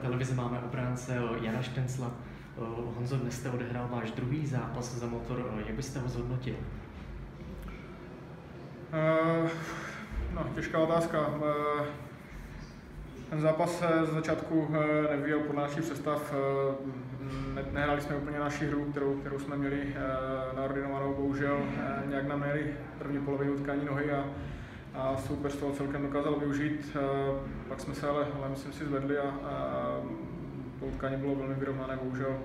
televizi máme obránce Jana Štencla. Honzo, dnes jste odehrál váš druhý zápas za motor. Jak byste ho zhodnotil? Uh, no, těžká otázka. Uh, ten zápas se z začátku eh, nevyvíjel podle našich představ. Ne, nehráli jsme úplně naši hru, kterou, kterou jsme měli naordinovanou. Bohužel nějak nám měli první polovinu utkání nohy a, a soupeř toho celkem dokázal využít. Pak jsme se ale, ale myslím si zvedli a, a utkání bylo velmi vyrovnané. Bohužel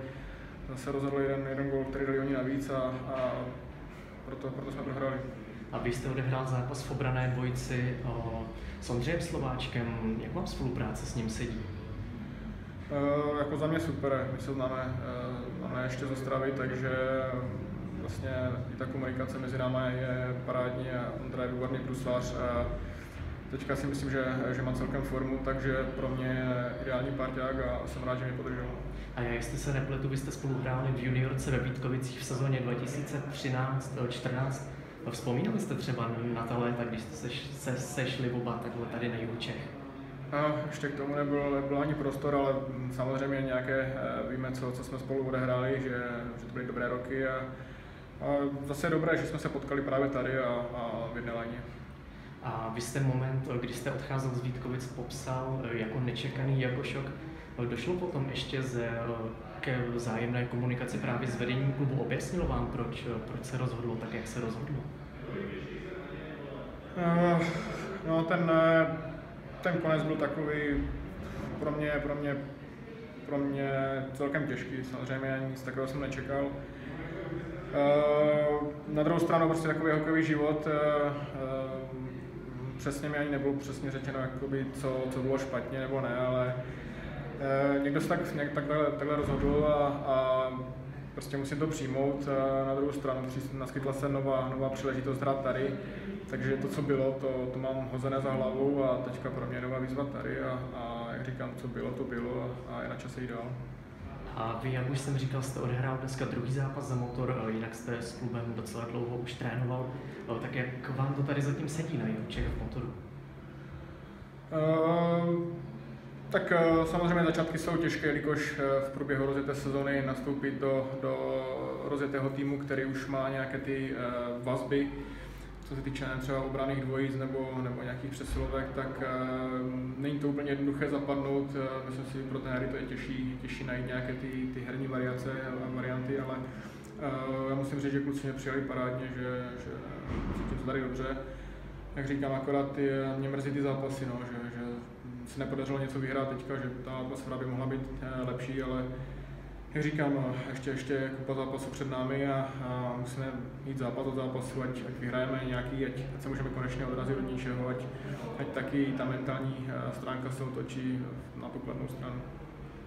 zase rozhodl jeden, jeden gol, který dali oni navíc a, a proto, proto jsme prohráli. A vy jste odehrál zápas v obrané dvojici o, s Ondřejem Slováčkem. Jak vám spolupráce s ním sedí? E, jako za mě super, my se známe, e, známe ještě z Ostravy, takže vlastně i ta komunikace mezi námi je parádní a Ondra je výborný bruslář. A teďka si myslím, že, že má celkem formu, takže pro mě je ideální parťák a jsem rád, že mě podržel. A jestli se nepletu, vy jste spolu hráli v juniorce ve Vítkovicích v sezóně 2013-14. Vzpomínali jste třeba na ta léta, když jste se sešli oba takhle tady na jihu Čech? A ještě k tomu nebyl, nebyl ani prostor, ale samozřejmě nějaké eh, víme, co, co jsme spolu odehráli, že, že to byly dobré roky a zase je dobré, že jsme se potkali právě tady a, a v jedné léně. A vy jste moment, kdy jste odcházel z Vítkovic, popsal eh, jako nečekaný, jako šok. Došlo potom ještě ze, eh, ke vzájemné komunikaci právě s vedením klubu? Objasnilo vám, proč, proč se rozhodlo tak, jak se rozhodlo? Uh, no, ten, ten konec byl takový pro mě, pro mě, pro mě celkem těžký. Samozřejmě nic takového jsem nečekal. Uh, na druhou stranu prostě takový hokejový život, uh, přesně mi ani nebylo přesně řečeno, jakoby, co, co bylo špatně nebo ne, ale Eh, někdo se tak, nějak takhle, takhle rozhodl a, a prostě musím to přijmout. Na druhou stranu naskytla se nová, nová příležitost hrát tady, takže to, co bylo, to, to mám hozené za hlavou a teďka pro mě nová výzva tady a, a jak říkám, co bylo, to bylo a je na čase jít dál. A vy, jak už jsem říkal, jste odehrál dneska druhý zápas za motor, eh, jinak jste s klubem docela dlouho už trénoval. Eh, tak jak vám to tady zatím sedí na Čech v motoru? Uh, tak eh, samozřejmě začátky jsou těžké, jelikož v průběhu rozjeté sezony nastoupit do, do rozjetého týmu, který už má nějaké ty eh, vazby, co se týče třeba obraných dvojic nebo, nebo nějakých přesilovek, tak uh, není to úplně jednoduché zapadnout. Uh, myslím si, pro hry to je těžší, těžší najít nějaké ty, ty herní variace a varianty, ale uh, já musím říct, že kluci mě přijali parádně, že, že se tady dobře. Jak říkám, akorát je, mě mrzí ty zápasy, no, že, že se nepodařilo něco vyhrát teďka, že ta atmosféra by mohla být lepší, ale jak říkám, ještě, ještě kupa zápasu před námi a, a musíme jít zápas od zápasu, ať, ať vyhrajeme nějaký, ať, ať se můžeme konečně odrazit od ničeho, ať, ať taky ta mentální stránka se otočí na tu kladnou stranu.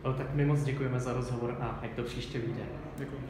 No, tak my moc děkujeme za rozhovor a ať to příště vyjde. Děkuji.